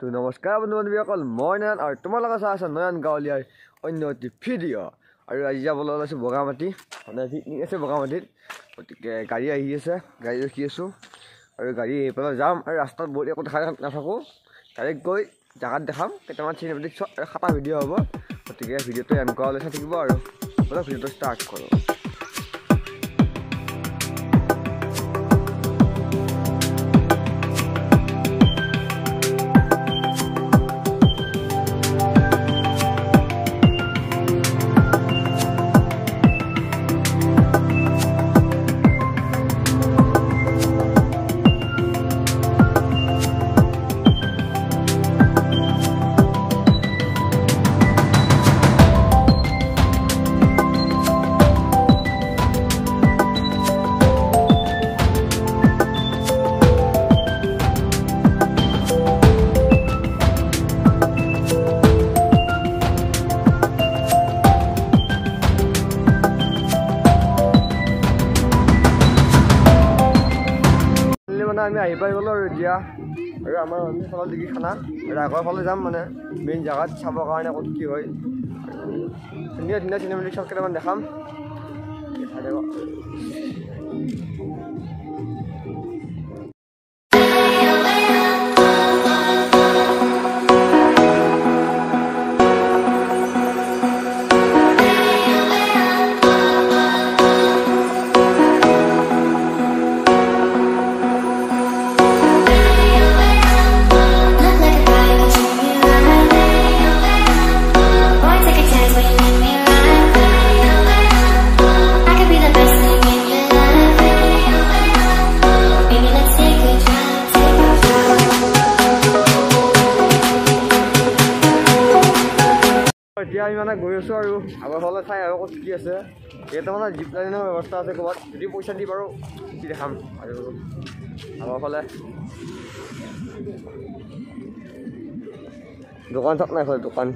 তো নমস্কাৰ বন্ধু বান্ধৱীসকল মই নয়ন আৰু তোমাৰ লগত চাই আছা নয়ন গাঁৱলীয়াৰ অন্য এটি ভিডিঅ' আৰু আজি যাবলৈ ওলাইছোঁ বগামাটি মানে পিকনিক আছে বগামাটিত গতিকে গাড়ী আহি আছে গাড়ী ৰখি আছোঁ আৰু গাড়ী আহি পেলাই যাম আৰু ৰাস্তাত বহুত একো দেখা নাথাকোঁ ডাইৰেক্ট গৈ জেগাত দেখাম কেইটামান চিনেমেটিক আৰু খাটা ভিডিঅ' হ'ব গতিকে ভিডিঅ'টো এনেকুৱা হ'লে চাই থাকিব আৰু ভিডিঅ'টো ষ্টাৰ্ট কৰোঁ মানে আমি আহি পাই গ'লোঁ আৰু এতিয়া। আৰু আমাৰ ফালৰ দিগি খানা। আৰু আগৰ ফালে যাম মানে মেইন জেগাত চাবৰ কাৰণে ক'ত কি হয়। ধুনীয়া ধুনীয়া চিনেমেটিক শ্বট কেইটামান দেখাম। আমি মানে গৈ আছোঁ আৰু আগৰ ফালে চাই আৰু ক'ত কি আছে। ইয়াতে মানে জীপ লাইনৰ ব্যৱস্থা আছে ক'ৰবাত। যদি পইচা দি বাৰু কি দেখাম আৰু আগৰ ফালে। দোকান চাপ নাই এইফালে দোকান।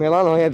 মেলা নহয় এই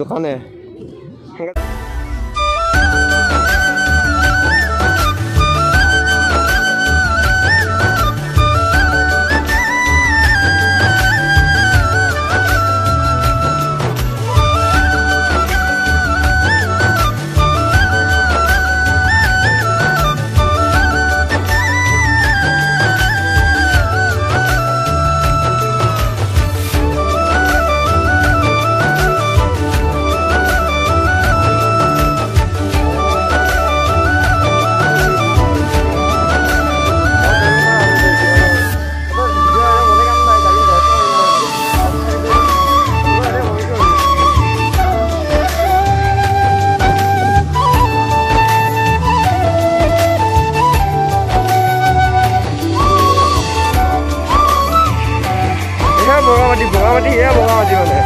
দোকানে এয়া বগামাটি বগামাটি এয়া বগামাটি মানে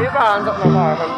এই পাহাৰ চব নাপাহাৰ এখন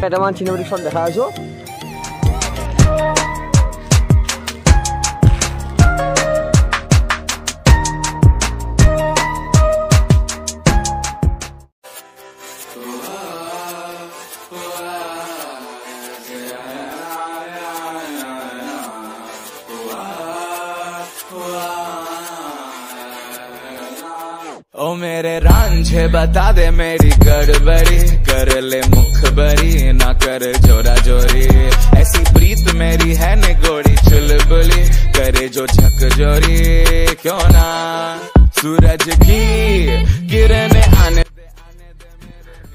पेटामान चीन बड़ी सब देखा ओ मेरे रांझे बता दे मेरी गड़बड़ी। कर ले मुख मुखबरी ना कर जोरा जोरी ऐसी प्रीत मेरी है निगोड़ी चुलबुली करे जो झक जोरी क्यों ना सूरज की किरण आने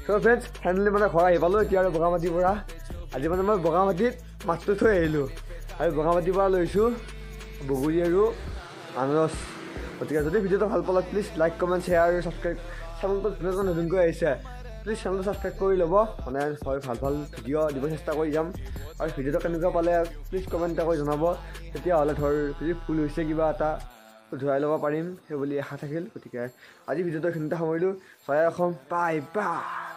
চ' ফ্ৰেণ্ডছ ফাইনেলি মানে ঘৰ আহি পালোঁ এতিয়া আৰু বগামাটিৰ পৰা আজি মানে মই বগামাটিত মাছটো থৈ আহিলোঁ আৰু বগামাটিৰ পৰা লৈছোঁ বগৰী আৰু আনাৰস গতিকে যদি ভিডিঅ'টো ভাল পালে প্লিজ লাইক কমেণ্ট শ্বেয়াৰ আৰু ছাবস্ক্ৰাইব চেনেলটো ধুনীয়াকৈ নতুনকৈ আহিছে প্লিজ চেনেলটো ছাবস্ক্ৰাইব কৰি ল'ব মানে হয় ভাল ভাল ভিডিঅ' দিব চেষ্টা কৰি যাম। আৰু ভিডিঅ'টো কেনেকুৱা পালে প্লিজ কমেণ্ট এটা কৰি জনাব। তেতিয়াহ'লে ধৰ যদি ভুল হৈছে কিবা এটা ধৰাই ল'ব পাৰিম সেই বুলি আশা থাকিল। গতিকে আজি ভিডিঅ'টো এইখিনিতে সামৰিলোঁ। জয় অসম বাই বাই!